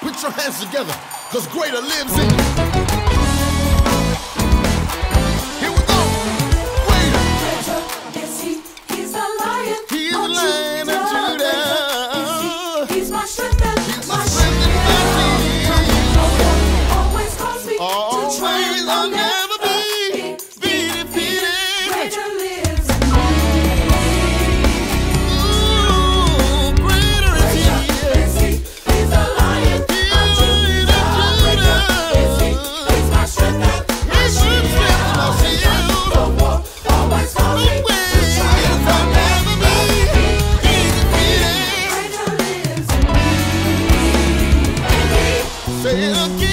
Put your hands together, cause greater lives in you. say again.